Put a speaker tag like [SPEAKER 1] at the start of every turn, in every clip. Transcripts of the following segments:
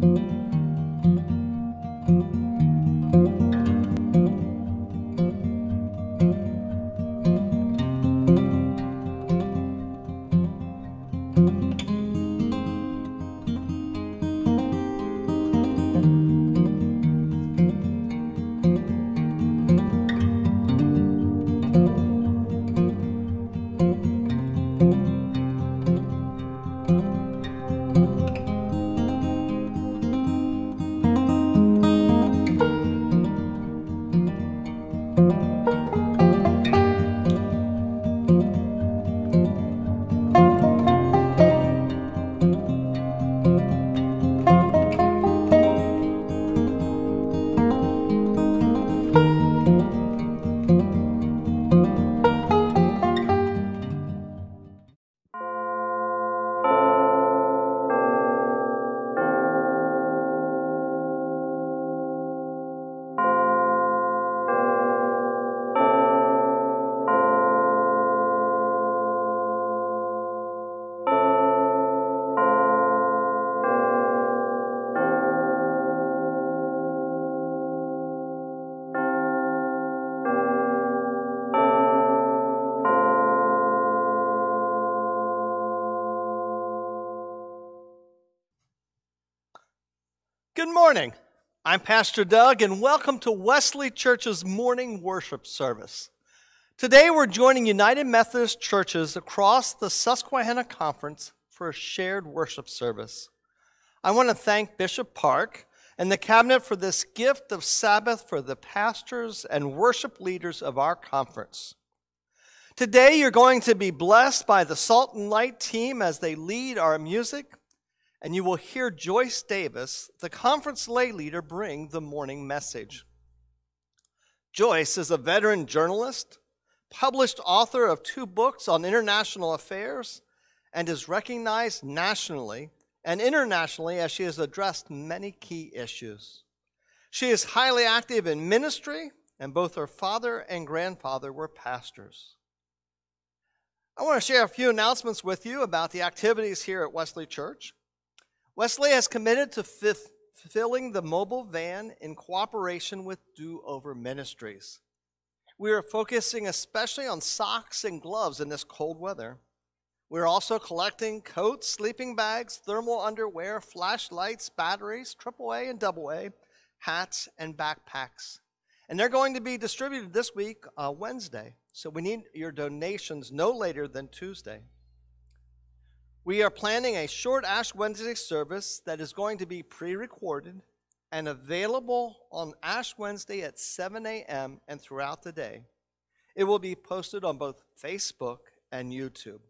[SPEAKER 1] Good morning. I'm Pastor Doug, and welcome to Wesley Church's morning worship service. Today, we're joining United Methodist churches across the Susquehanna Conference for a shared worship service. I want to thank Bishop Park and the cabinet for this gift of Sabbath for the pastors and worship leaders of our conference. Today, you're going to be blessed by the Salt and Light team as they lead our music and you will hear Joyce Davis, the conference lay leader, bring the morning message. Joyce is a veteran journalist, published author of two books on international affairs, and is recognized nationally and internationally as she has addressed many key issues. She is highly active in ministry, and both her father and grandfather were pastors. I want to share a few announcements with you about the activities here at Wesley Church. Wesley has committed to fulfilling the mobile van in cooperation with Do Over Ministries. We are focusing especially on socks and gloves in this cold weather. We're also collecting coats, sleeping bags, thermal underwear, flashlights, batteries, AAA and AA, hats, and backpacks. And they're going to be distributed this week, uh, Wednesday. So we need your donations no later than Tuesday. We are planning a short Ash Wednesday service that is going to be pre recorded and available on Ash Wednesday at 7 a.m. and throughout the day. It will be posted on both Facebook and YouTube.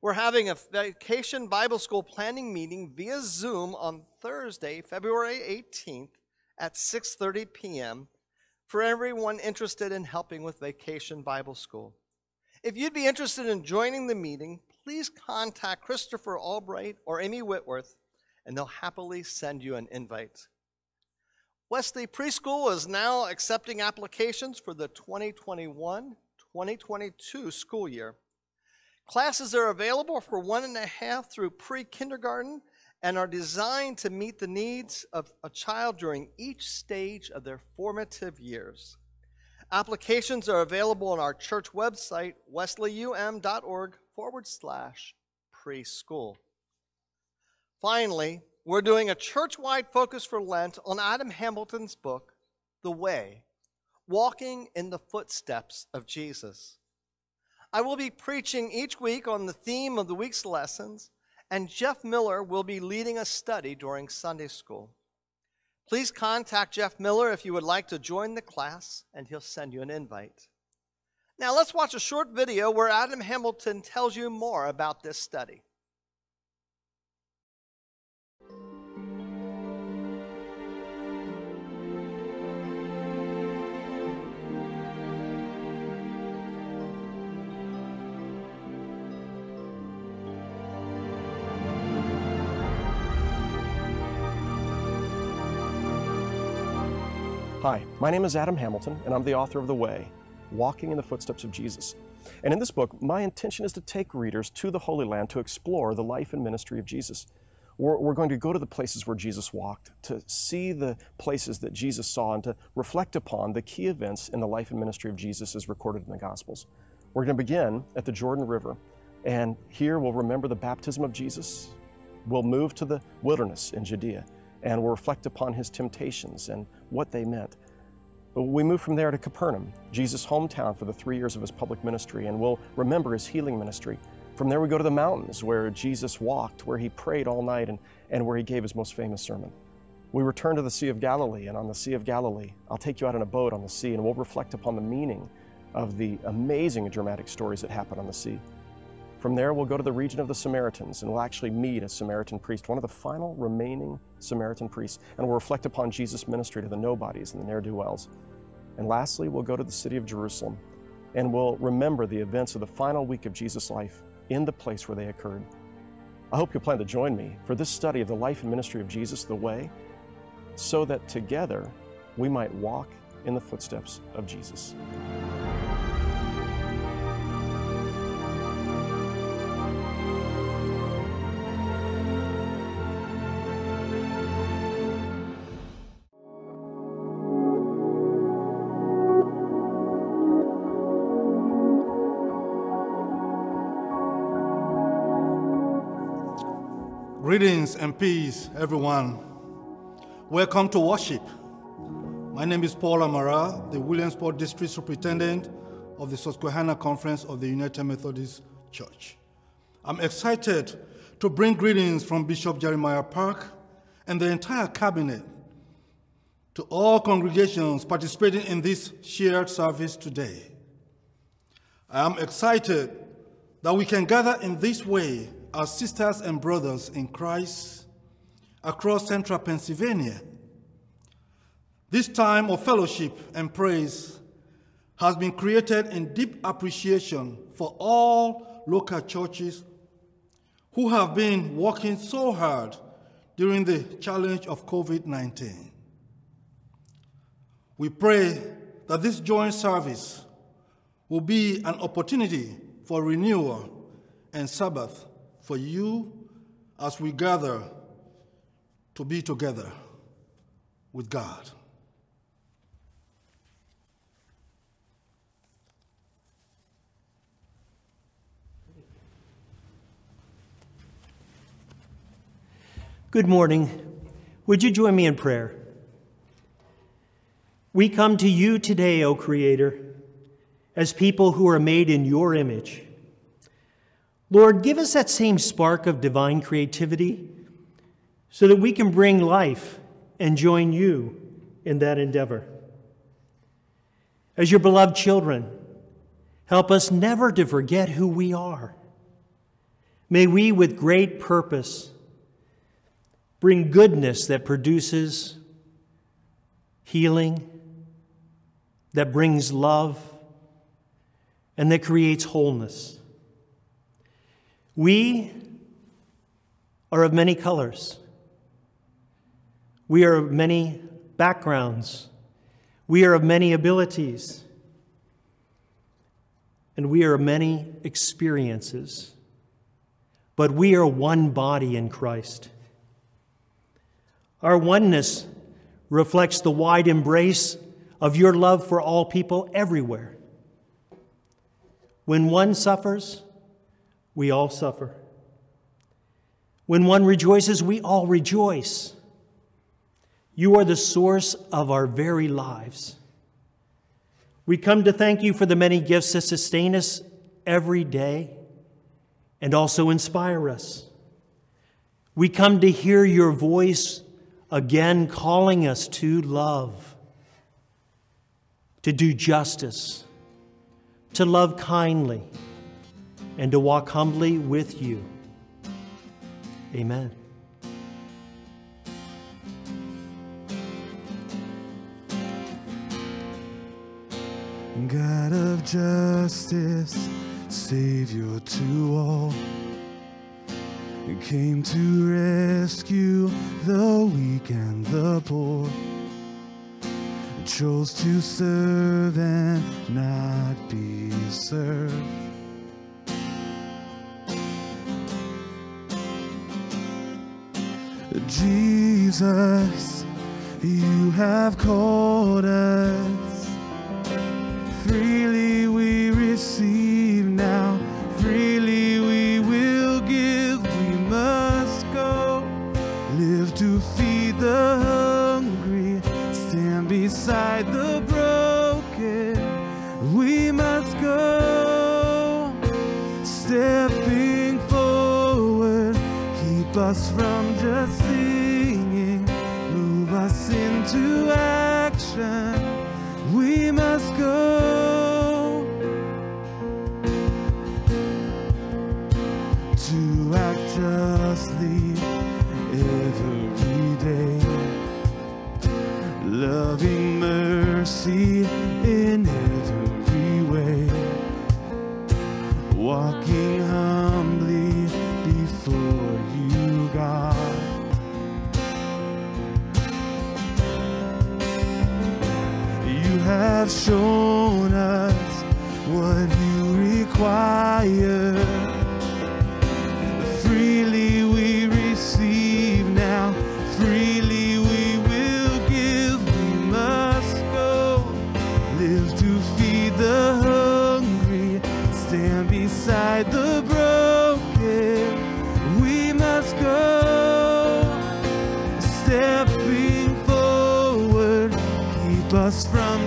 [SPEAKER 1] We're having a vacation Bible school planning meeting via Zoom on Thursday, February 18th at 6:30 p.m. for everyone interested in helping with vacation Bible school. If you'd be interested in joining the meeting, please contact Christopher Albright or Amy Whitworth, and they'll happily send you an invite. Wesley Preschool is now accepting applications for the 2021 2022 school year. Classes are available for one and a half through pre kindergarten and are designed to meet the needs of a child during each stage of their formative years. Applications are available on our church website, wesleyum.org forward slash preschool. Finally, we're doing a church wide focus for Lent on Adam Hamilton's book, The Way Walking in the Footsteps of Jesus. I will be preaching each week on the theme of the week's lessons, and Jeff Miller will be leading a study during Sunday school. Please contact Jeff Miller if you would like to join the class, and he'll send you an invite. Now, let's watch a short video where Adam Hamilton tells you more about this study.
[SPEAKER 2] Hi, my name is Adam Hamilton, and I'm the author of The Way Walking in the Footsteps of Jesus. And in this book, my intention is to take readers to the Holy Land to explore the life and ministry of Jesus. We're, we're going to go to the places where Jesus walked, to see the places that Jesus saw, and to reflect upon the key events in the life and ministry of Jesus as recorded in the Gospels. We're going to begin at the Jordan River, and here we'll remember the baptism of Jesus. We'll move to the wilderness in Judea, and we'll reflect upon his temptations and what they meant. We move from there to Capernaum, Jesus' hometown for the three years of his public ministry, and we'll remember his healing ministry. From there, we go to the mountains where Jesus walked, where he prayed all night, and, and where he gave his most famous sermon. We return to the Sea of Galilee, and on the Sea of Galilee, I'll take you out in a boat on the sea, and we'll reflect upon the meaning of the amazing and dramatic stories that happen on the sea. From there, we'll go to the region of the Samaritans, and we'll actually meet a Samaritan priest, one of the final remaining Samaritan priests, and we'll reflect upon Jesus' ministry to the nobodies and the ne'er do wells. And lastly, we'll go to the city of Jerusalem, and we'll remember the events of the final week of Jesus' life in the place where they occurred. I hope you'll plan to join me for this study of the life and ministry of Jesus, the way, so that together we might walk in the footsteps of Jesus.
[SPEAKER 3] Greetings and peace, everyone. Welcome to worship. My name is Paul Amara, the Williamsport District Superintendent of the Susquehanna Conference of the United Methodist Church. I'm excited to bring greetings from Bishop Jeremiah Park and the entire cabinet to all congregations participating in this shared service today. I am excited that we can gather in this way our sisters and brothers in Christ across central Pennsylvania. This time of fellowship and praise has been created in deep appreciation for all local churches who have been working so hard during the challenge of COVID 19. We pray that this joint service will be an opportunity for renewal and Sabbath for you as we gather to be together with God.
[SPEAKER 4] Good morning. Would you join me in prayer? We come to you today, O Creator, as people who are made in your image. Lord, give us that same spark of divine creativity so that we can bring life and join you in that endeavor. As your beloved children, help us never to forget who we are. May we, with great purpose, bring goodness that produces healing, that brings love, and that creates wholeness. We are of many colors. We are of many backgrounds. We are of many abilities. And we are of many experiences. But we are one body in Christ. Our oneness reflects the wide embrace of your love for all people everywhere. When one suffers, we all suffer. When one rejoices, we all rejoice. You are the source of our very lives. We come to thank you for the many gifts that sustain us every day and also inspire us. We come to hear your voice again calling us to love, to do justice, to love kindly and to walk humbly with you. Amen.
[SPEAKER 5] God of justice, Savior to all, you came to rescue the weak and the poor, chose to serve and not be served Jesus, you have called us. Freely we receive now, freely we will give. We must go, live to feed the hungry, stand beside the broken. We must go, stepping forward, keep us from have shown us what you require. Freely we receive now, freely we will give. We must go, live to feed the hungry, stand beside the broken. We must go, stepping forward, keep us from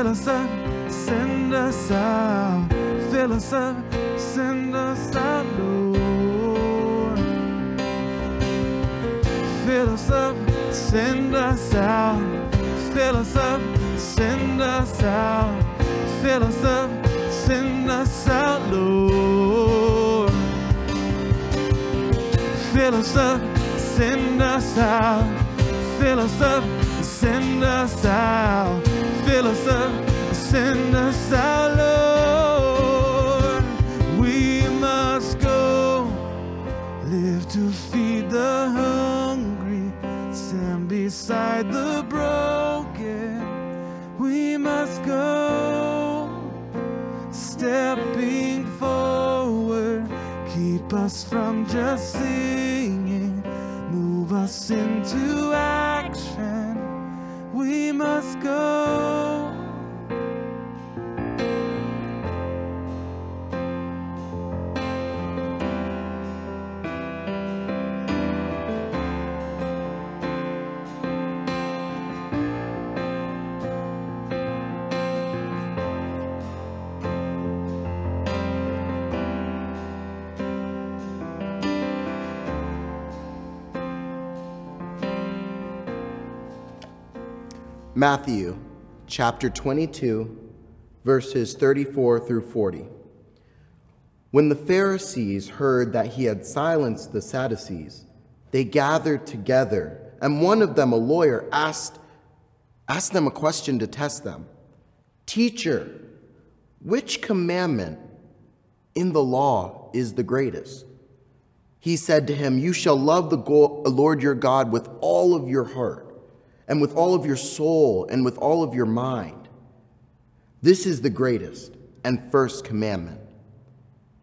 [SPEAKER 5] Fill us up, send us out. Fill us up, send us out, Lord. Fill us up, send us out. Fill us up, send us out. Fill us up, send us out, Lord. Fill us up, send us out. Fill us up, send us out. Fill us up, send us out, Lord. We must go, live to feed the hungry, stand beside the broken. We must go, stepping forward, keep us from just singing, move us into action. We must go.
[SPEAKER 6] Matthew chapter 22, verses 34 through 40. When the Pharisees heard that he had silenced the Sadducees, they gathered together, and one of them, a lawyer, asked, asked them a question to test them Teacher, which commandment in the law is the greatest? He said to him, You shall love the Lord your God with all of your heart, and with all of your soul, and with all of your mind. This is the greatest and first commandment.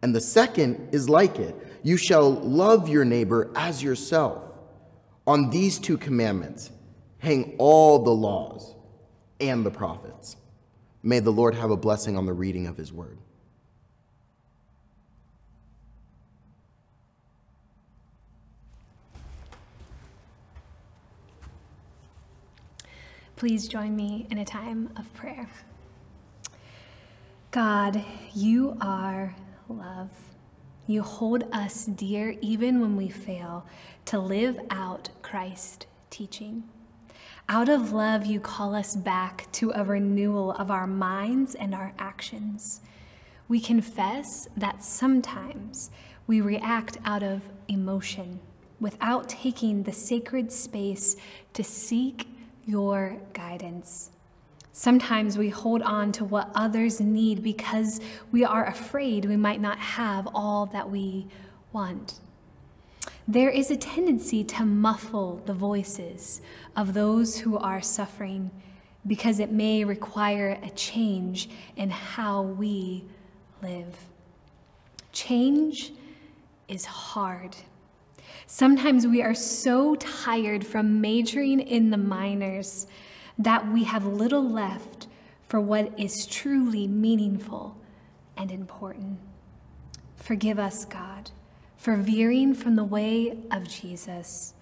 [SPEAKER 6] And the second is like it you shall love your neighbor as yourself. On these two commandments hang all the laws and the prophets. May the Lord have a blessing on the reading of his word.
[SPEAKER 7] Please join me in a time of prayer. God, you are love. You hold us dear even when we fail to live out Christ's teaching. Out of love, you call us back to a renewal of our minds and our actions. We confess that sometimes we react out of emotion without taking the sacred space to seek your guidance. Sometimes we hold on to what others need because we are afraid we might not have all that we want. There is a tendency to muffle the voices of those who are suffering because it may require a change in how we live. Change is hard. Sometimes we are so tired from majoring in the minors that we have little left for what is truly meaningful and important. Forgive us, God, for veering from the way of Jesus.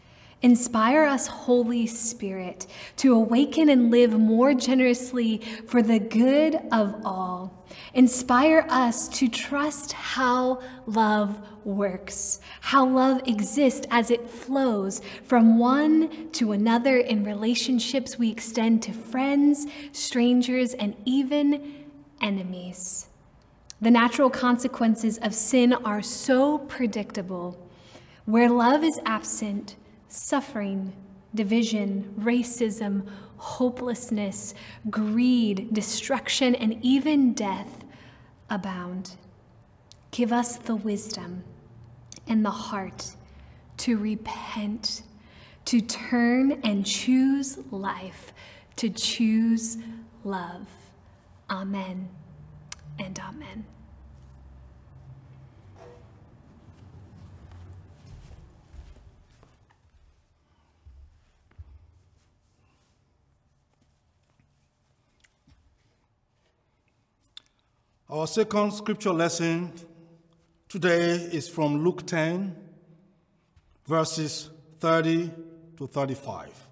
[SPEAKER 7] Inspire us, Holy Spirit, to awaken and live more generously for the good of all. Inspire us to trust how love works, how love exists as it flows from one to another in relationships we extend to friends, strangers, and even enemies. The natural consequences of sin are so predictable. Where love is absent, suffering, division, racism, hopelessness, greed, destruction, and even death abound. Give us the wisdom and the heart to repent, to turn and choose life, to choose love. Amen and amen.
[SPEAKER 3] Our second scripture lesson today is from Luke 10, verses 30 to 35.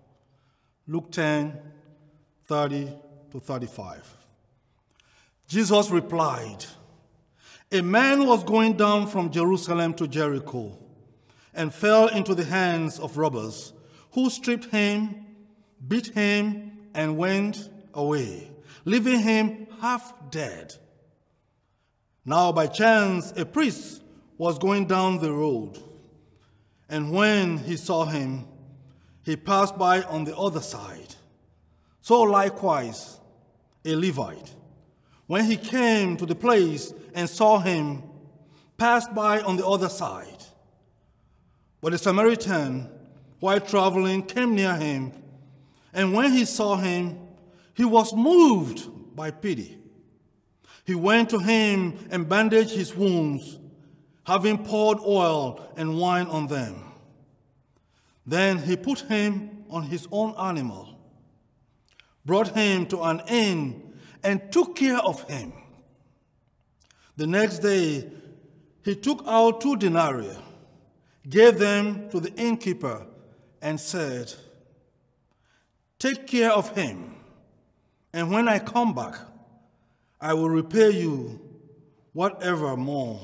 [SPEAKER 3] Luke 10, 30 to 35. Jesus replied, A man was going down from Jerusalem to Jericho and fell into the hands of robbers, who stripped him, beat him, and went away, leaving him half dead. Now, by chance, a priest was going down the road, and when he saw him, he passed by on the other side. So, likewise, a Levite, when he came to the place and saw him, passed by on the other side. But the Samaritan, while traveling, came near him, and when he saw him, he was moved by pity. He went to him and bandaged his wounds, having poured oil and wine on them. Then he put him on his own animal, brought him to an inn, and took care of him. The next day, he took out two denarii, gave them to the innkeeper, and said, Take care of him, and when I come back, I will repay you whatever more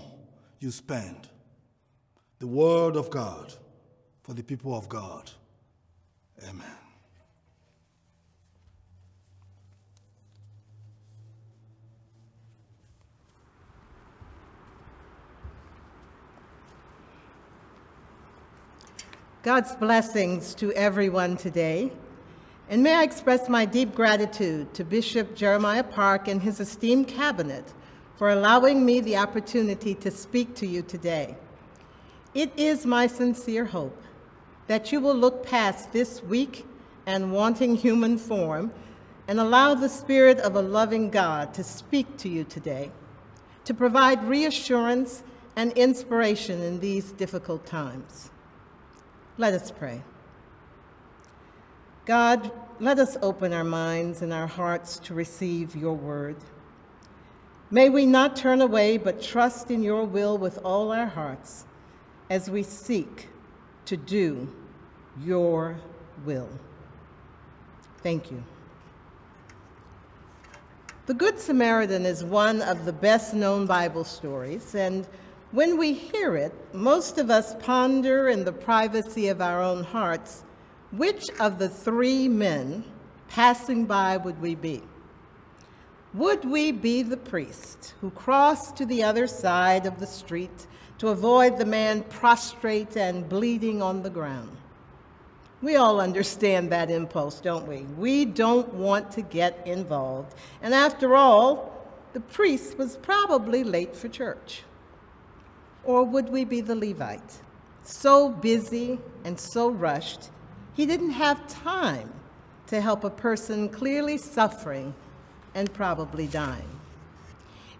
[SPEAKER 3] you spend. The word of God for the people of God. Amen.
[SPEAKER 8] God's blessings to everyone today. And may I express my deep gratitude to Bishop Jeremiah Park and his esteemed cabinet for allowing me the opportunity to speak to you today. It is my sincere hope that you will look past this weak and wanting human form and allow the Spirit of a loving God to speak to you today, to provide reassurance and inspiration in these difficult times. Let us pray. God, let us open our minds and our hearts to receive your word. May we not turn away, but trust in your will with all our hearts as we seek to do your will. Thank you. The Good Samaritan is one of the best known Bible stories, and when we hear it, most of us ponder in the privacy of our own hearts which of the three men passing by would we be? Would we be the priest who crossed to the other side of the street to avoid the man prostrate and bleeding on the ground? We all understand that impulse, don't we? We don't want to get involved. And after all, the priest was probably late for church. Or would we be the Levite, so busy and so rushed, he didn't have time to help a person clearly suffering and probably dying?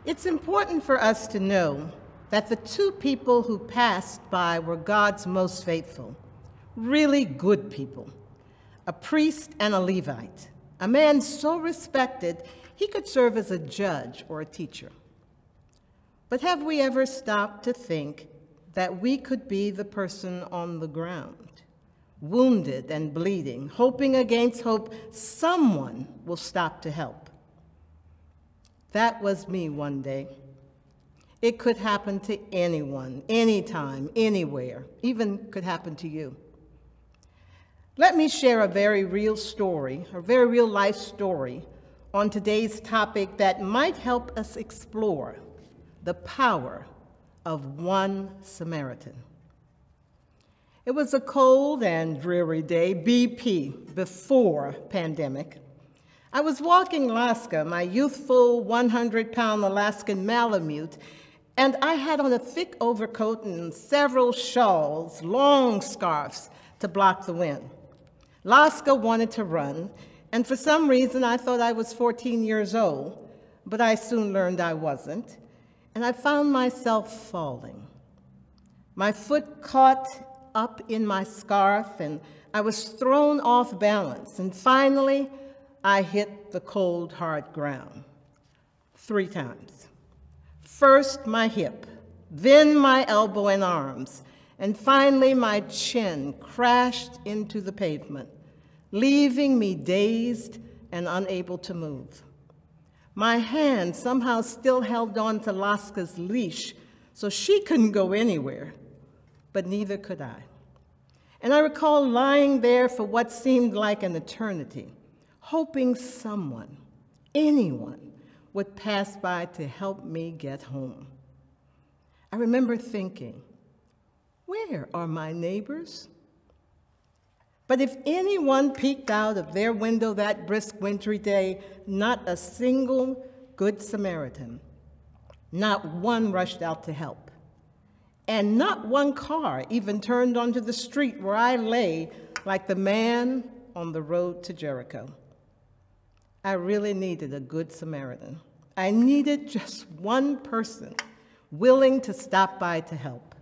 [SPEAKER 8] It's important for us to know that the two people who passed by were God's most faithful really good people, a priest and a Levite, a man so respected he could serve as a judge or a teacher. But have we ever stopped to think that we could be the person on the ground, wounded and bleeding, hoping against hope someone will stop to help? That was me one day. It could happen to anyone, anytime, anywhere, even could happen to you. Let me share a very real story, a very real life story, on today's topic that might help us explore the power of one Samaritan. It was a cold and dreary day, BP, before pandemic. I was walking Alaska, my youthful 100 pound Alaskan Malamute, and I had on a thick overcoat and several shawls, long scarves to block the wind. Laska wanted to run, and for some reason I thought I was 14 years old, but I soon learned I wasn't, and I found myself falling. My foot caught up in my scarf, and I was thrown off balance, and finally I hit the cold, hard ground three times. First, my hip, then my elbow and arms, and finally my chin crashed into the pavement, leaving me dazed and unable to move. My hand somehow still held on to Laska's leash, so she couldn't go anywhere, but neither could I. And I recall lying there for what seemed like an eternity, hoping someone, anyone, would pass by to help me get home. I remember thinking, where are my neighbors? But if anyone peeked out of their window that brisk wintry day, not a single Good Samaritan, not one rushed out to help. And not one car even turned onto the street where I lay like the man on the road to Jericho. I really needed a Good Samaritan. I needed just one person willing to stop by to help.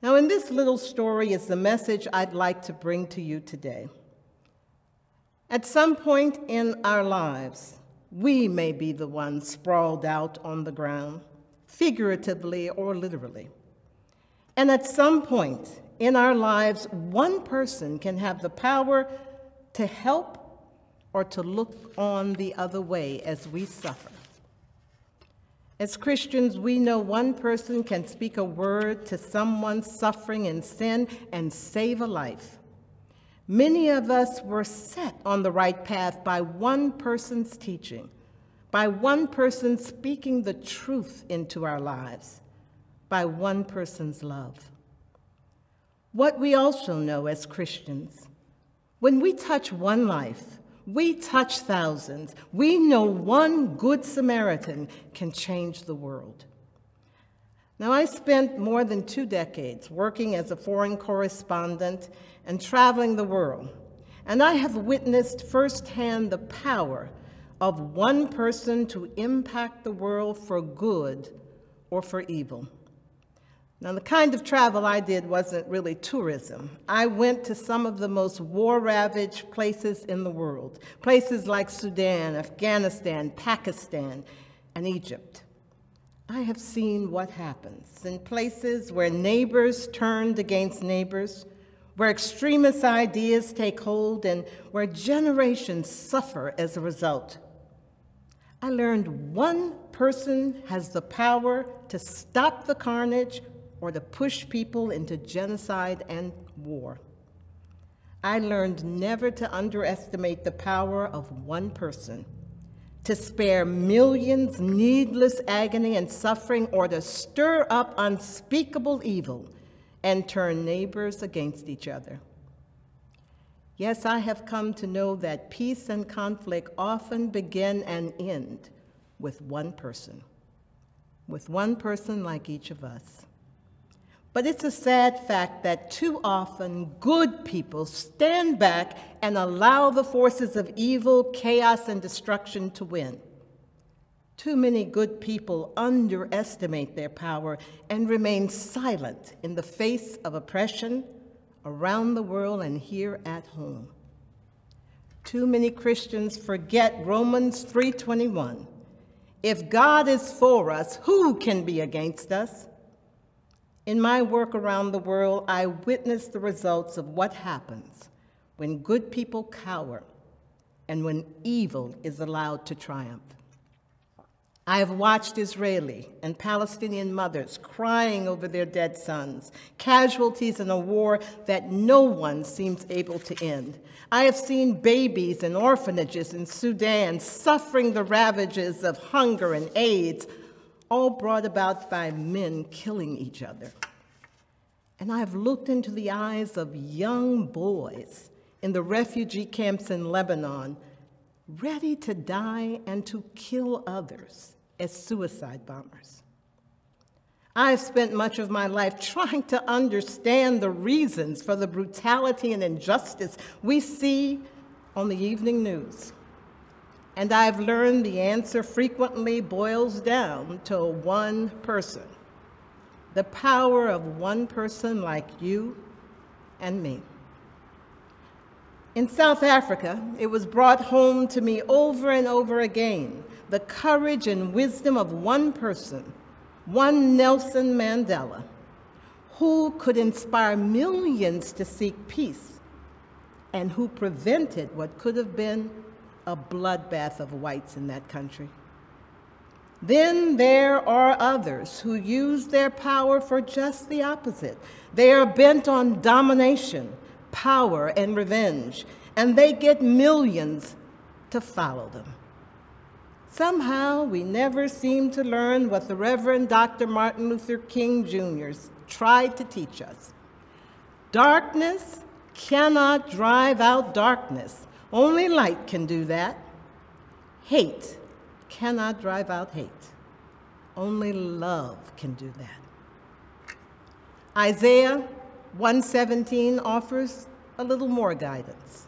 [SPEAKER 8] Now, in this little story is the message I'd like to bring to you today. At some point in our lives, we may be the ones sprawled out on the ground, figuratively or literally. And at some point in our lives, one person can have the power to help or to look on the other way as we suffer. As Christians, we know one person can speak a word to someone suffering in sin and save a life. Many of us were set on the right path by one person's teaching, by one person speaking the truth into our lives, by one person's love. What we also know as Christians, when we touch one life, we touch thousands. We know one good Samaritan can change the world. Now, I spent more than two decades working as a foreign correspondent and traveling the world, and I have witnessed firsthand the power of one person to impact the world for good or for evil. Now, the kind of travel I did wasn't really tourism. I went to some of the most war ravaged places in the world, places like Sudan, Afghanistan, Pakistan, and Egypt. I have seen what happens in places where neighbors turned against neighbors, where extremist ideas take hold, and where generations suffer as a result. I learned one person has the power to stop the carnage or to push people into genocide and war. I learned never to underestimate the power of one person to spare millions needless agony and suffering or to stir up unspeakable evil and turn neighbors against each other. Yes, I have come to know that peace and conflict often begin and end with one person, with one person like each of us. But it's a sad fact that too often good people stand back and allow the forces of evil, chaos, and destruction to win. Too many good people underestimate their power and remain silent in the face of oppression around the world and here at home. Too many Christians forget Romans 3:21. If God is for us, who can be against us? In my work around the world, I witness the results of what happens when good people cower and when evil is allowed to triumph. I have watched Israeli and Palestinian mothers crying over their dead sons, casualties in a war that no one seems able to end. I have seen babies in orphanages in Sudan suffering the ravages of hunger and AIDS, all brought about by men killing each other. And I have looked into the eyes of young boys in the refugee camps in Lebanon, ready to die and to kill others as suicide bombers. I have spent much of my life trying to understand the reasons for the brutality and injustice we see on the evening news. And I've learned the answer frequently boils down to one person the power of one person like you and me. In South Africa, it was brought home to me over and over again the courage and wisdom of one person, one Nelson Mandela, who could inspire millions to seek peace and who prevented what could have been a bloodbath of whites in that country. Then there are others who use their power for just the opposite. They are bent on domination, power, and revenge, and they get millions to follow them. Somehow, we never seem to learn what the Reverend Dr. Martin Luther King Jr. tried to teach us. Darkness cannot drive out darkness. Only light can do that. Hate cannot drive out hate. Only love can do that. Isaiah 117 offers a little more guidance.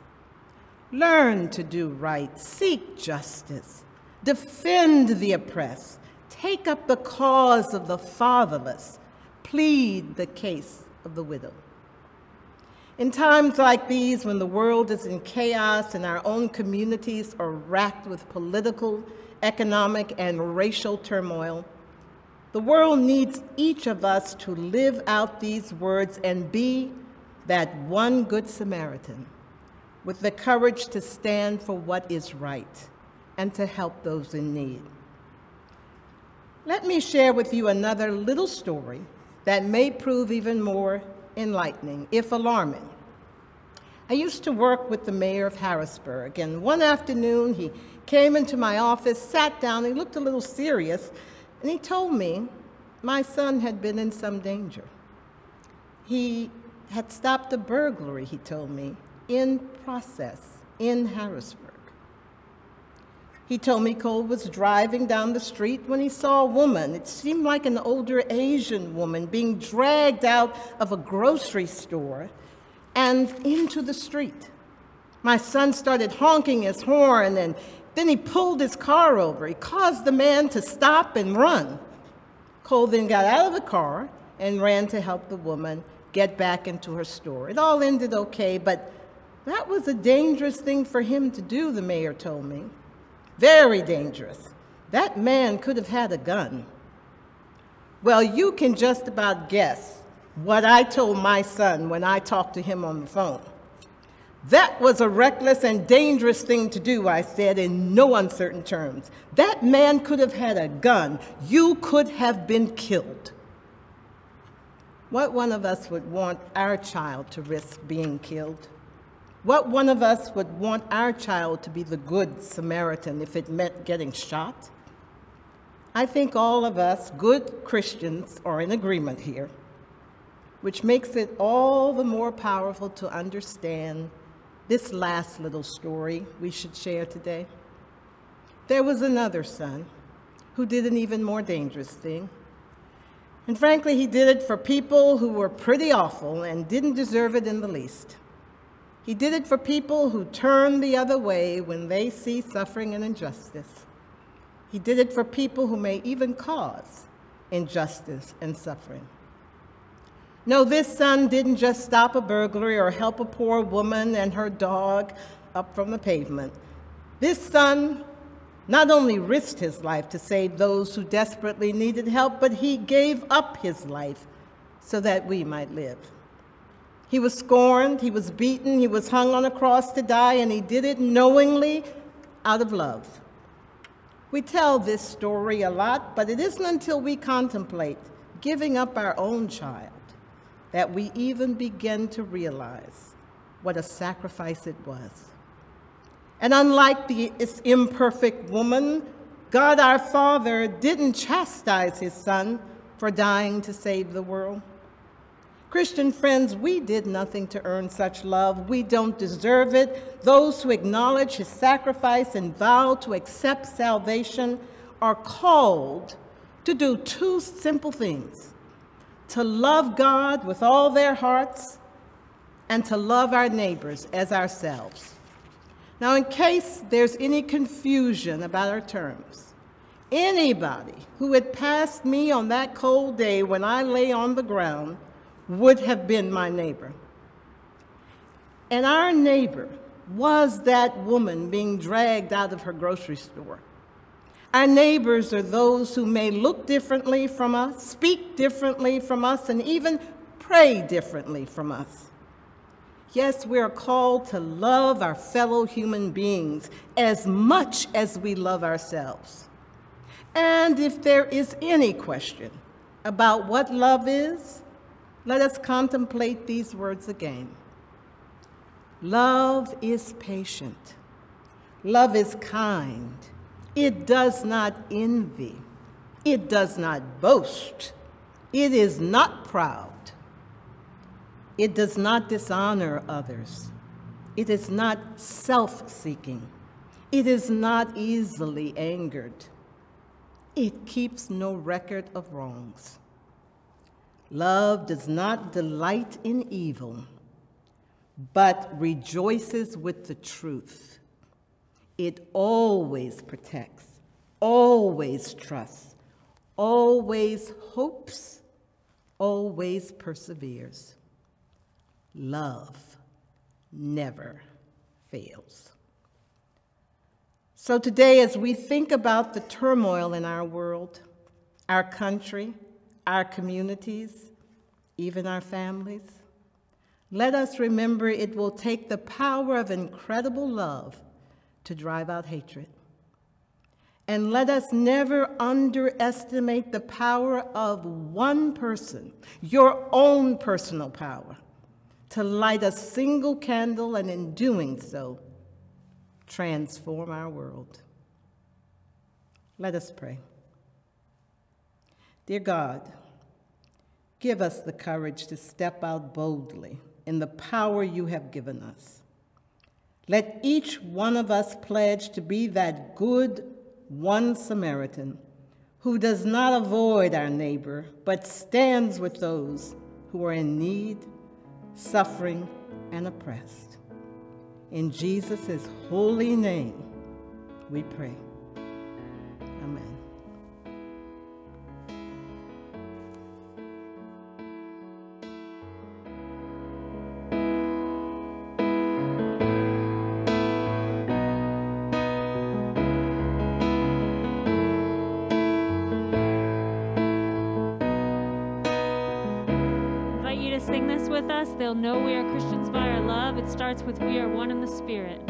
[SPEAKER 8] Learn to do right, seek justice, defend the oppressed, take up the cause of the fatherless, plead the case of the widow. In times like these, when the world is in chaos and our own communities are racked with political economic, and racial turmoil. The world needs each of us to live out these words and be that one good Samaritan with the courage to stand for what is right and to help those in need. Let me share with you another little story that may prove even more enlightening, if alarming. I used to work with the mayor of Harrisburg, and one afternoon he came into my office, sat down, he looked a little serious, and he told me my son had been in some danger. He had stopped a burglary, he told me, in process in Harrisburg. He told me Cole was driving down the street when he saw a woman. It seemed like an older Asian woman being dragged out of a grocery store and into the street. My son started honking his horn and then he pulled his car over. He caused the man to stop and run. Cole then got out of the car and ran to help the woman get back into her store. It all ended okay, but that was a dangerous thing for him to do, the mayor told me. Very dangerous. That man could have had a gun. Well, you can just about guess what I told my son when I talked to him on the phone. That was a reckless and dangerous thing to do, I said in no uncertain terms. That man could have had a gun. You could have been killed. What one of us would want our child to risk being killed? What one of us would want our child to be the good Samaritan if it meant getting shot? I think all of us, good Christians, are in agreement here, which makes it all the more powerful to understand this last little story we should share today. There was another son who did an even more dangerous thing. And frankly, he did it for people who were pretty awful and didn't deserve it in the least. He did it for people who turn the other way when they see suffering and injustice. He did it for people who may even cause injustice and suffering. No, this son didn't just stop a burglary or help a poor woman and her dog up from the pavement. This son not only risked his life to save those who desperately needed help, but he gave up his life so that we might live. He was scorned, he was beaten, he was hung on a cross to die, and he did it knowingly out of love. We tell this story a lot, but it isn't until we contemplate giving up our own child that we even begin to realize what a sacrifice it was. And unlike the imperfect woman, God our Father didn't chastise his son for dying to save the world. Christian friends, we did nothing to earn such love. We don't deserve it. Those who acknowledge his sacrifice and vow to accept salvation are called to do two simple things to love God with all their hearts and to love our neighbors as ourselves. Now, in case there's any confusion about our terms, anybody who had passed me on that cold day when I lay on the ground would have been my neighbor. And our neighbor was that woman being dragged out of her grocery store. Our neighbors are those who may look differently from us, speak differently from us, and even pray differently from us. Yes, we are called to love our fellow human beings as much as we love ourselves. And if there is any question about what love is, let us contemplate these words again. Love is patient. Love is kind. It does not envy. It does not boast. It is not proud. It does not dishonor others. It is not self seeking. It is not easily angered. It keeps no record of wrongs. Love does not delight in evil, but rejoices with the truth. It always protects, always trusts, always hopes, always perseveres. Love never fails. So, today, as we think about the turmoil in our world, our country, our communities, even our families. Let us remember it will take the power of incredible love to drive out hatred. And let us never underestimate the power of one person, your own personal power, to light a single candle and in doing so, transform our world. Let us pray. Dear God, give us the courage to step out boldly in the power you have given us. Let each one of us pledge to be that good one Samaritan who does not avoid our neighbor, but stands with those who are in need, suffering, and oppressed. In Jesus' holy name, we pray.
[SPEAKER 9] Sing this with us, they'll know we are Christians by our love. It starts with We are one in the Spirit.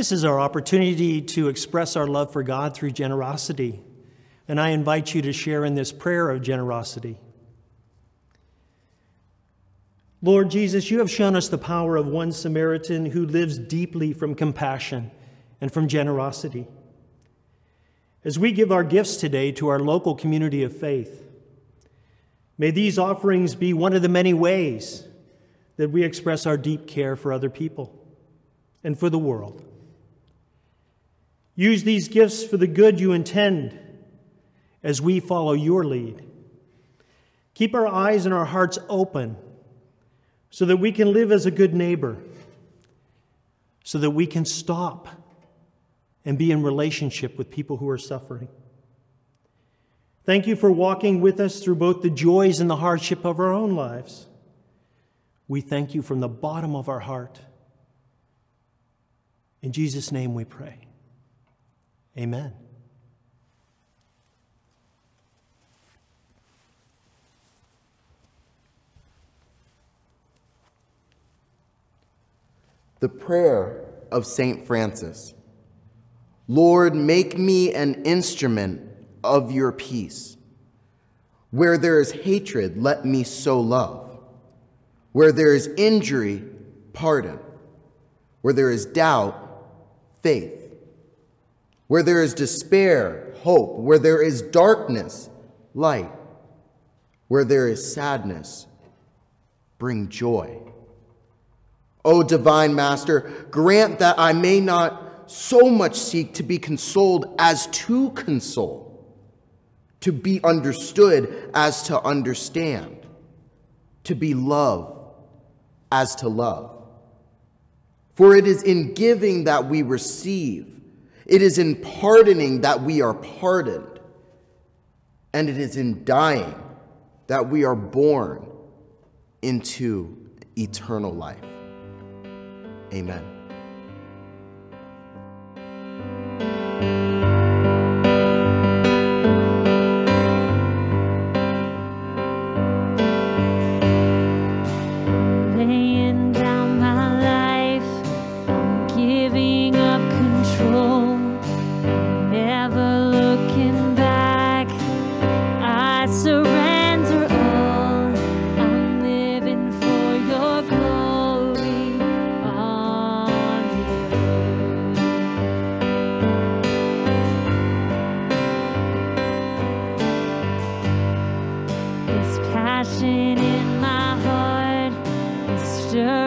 [SPEAKER 4] This is our opportunity to express our love for God through generosity. And I invite you to share in this prayer of generosity. Lord Jesus, you have shown us the power of one Samaritan who lives deeply from compassion and from generosity. As we give our gifts today to our local community of faith, may these offerings be one of the many ways that we express our deep care for other people and for the world. Use these gifts for the good you intend as we follow your lead. Keep our eyes and our hearts open so that we can live as a good neighbor, so that we can stop and be in relationship with people who are suffering. Thank you for walking with us through both the joys and the hardship of our own lives. We thank you from the bottom of our heart. In Jesus' name we pray. Amen.
[SPEAKER 6] The prayer of St. Francis Lord, make me an instrument of your peace. Where there is hatred, let me sow love. Where there is injury, pardon. Where there is doubt, faith. Where there is despair, hope. Where there is darkness, light. Where there is sadness, bring joy. O divine Master, grant that I may not so much seek to be consoled as to console, to be understood as to understand, to be loved as to love. For it is in giving that we receive, it is in pardoning that we are pardoned, and it is in dying that we are born into eternal life. Amen.
[SPEAKER 9] Passion in my heart. Is stirring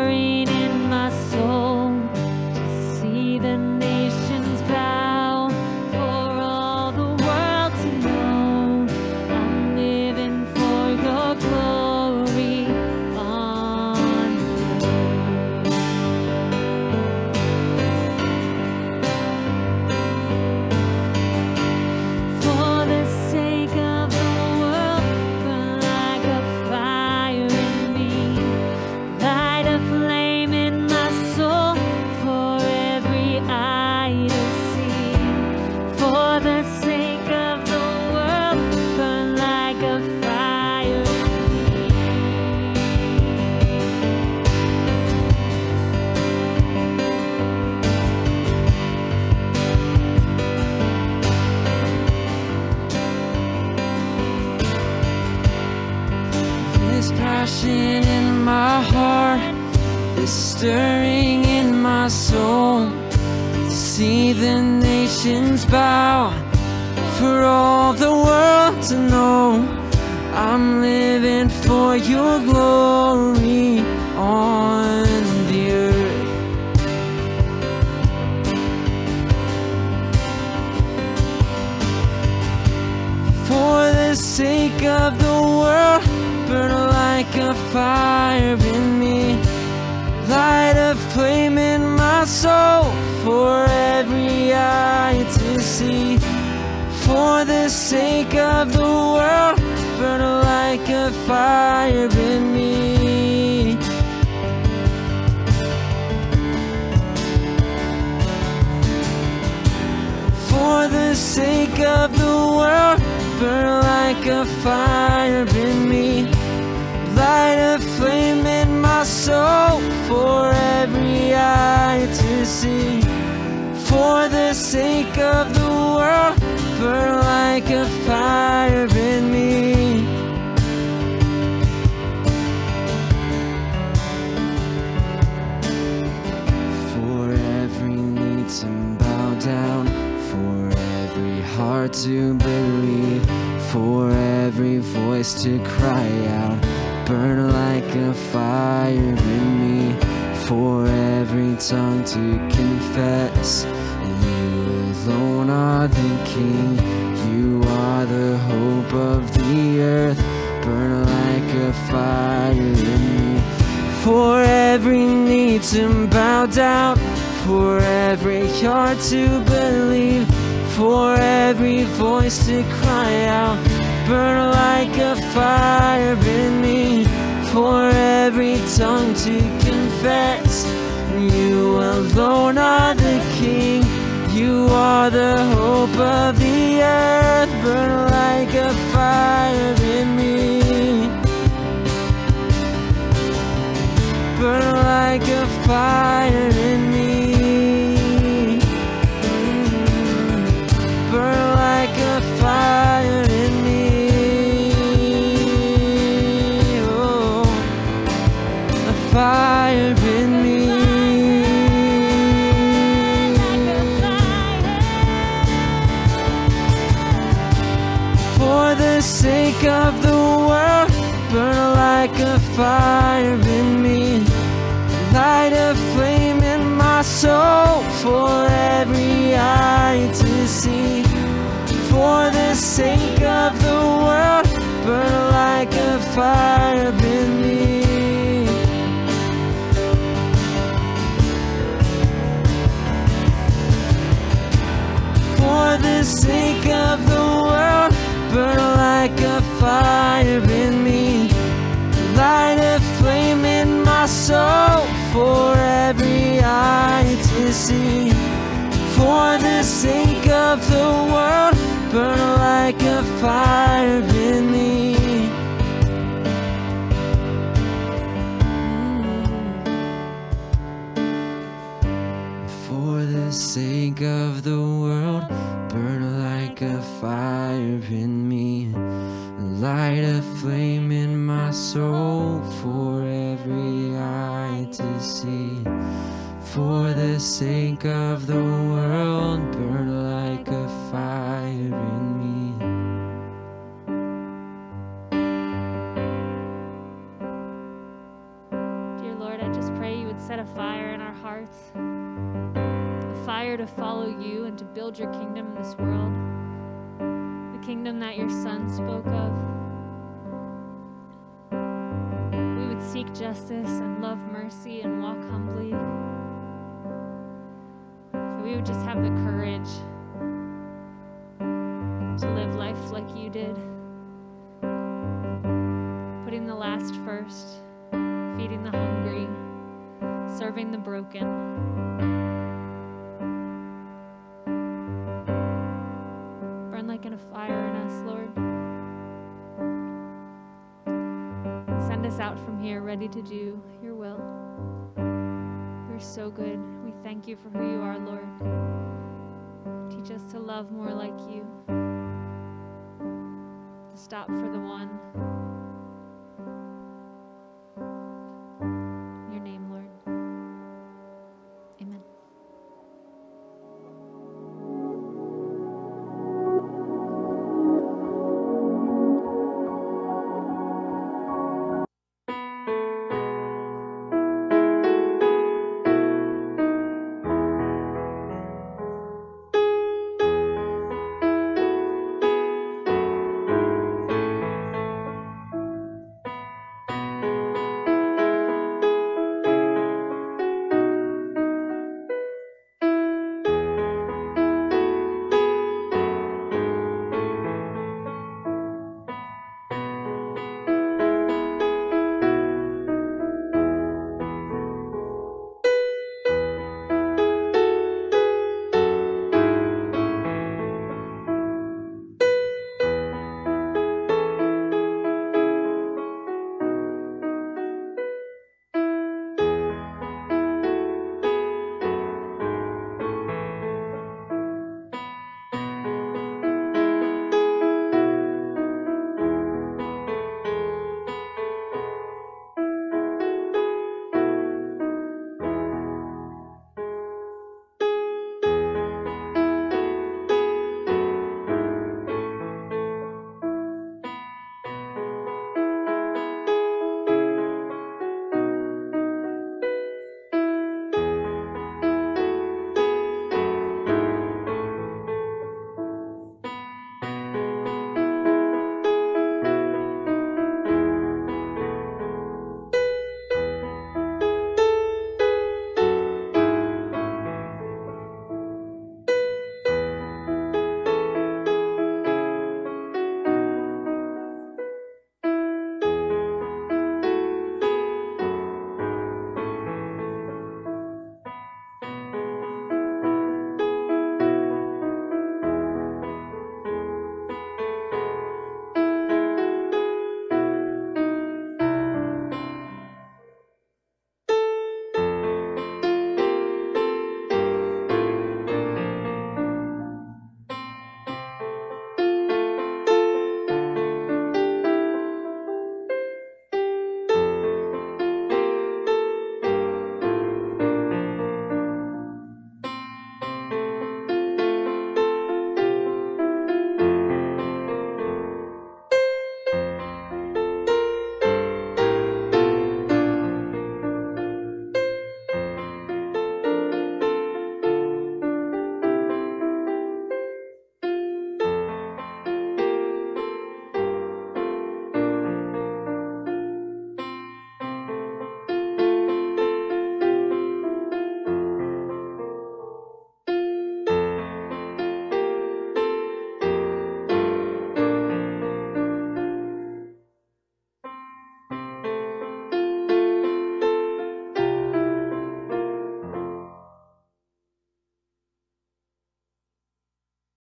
[SPEAKER 9] my soul for every eye to see. For the sake of the world, burn like a fire in
[SPEAKER 10] me. For the sake of the world, burn like a fire in me. Light a flame in my soul for every eye to see. For the sake of the world, burn like a fire in me. For every knee to bow down, for every heart to believe, for every voice to cry out, burn like a fire in me, for every tongue to confess, you alone are the King, you are the hope of the earth, burn like a fire in me. For every knee to bow down, for every heart to believe, for every voice to cry out, burn like a fire in me, for every tongue to confess, you alone are the King, you are the hope of the earth, burn like a fire in me. burn like a fire for every eye to see. For the sake of the world, burn like a fire beneath. For the sake of the world, burn like see. For the sake of the world, burn like a fire in me. For the sake of the world, burn like a fire in me. Light a flame in my soul for every eye to see. For the sake of the world, burn like a fire in me.
[SPEAKER 9] Dear Lord, I just pray you would set a fire in our hearts, a fire to follow you and to build your kingdom in this world, the kingdom that your Son spoke of. We would seek justice and love mercy and walk humbly. We would just have the courage to live life like you did, putting the last first feeding the hungry, serving the broken. Burn like in a fire in us, Lord. Send us out from here ready to do your will. So good. We thank you for who you are, Lord. Teach us to love more like you, to stop for the one,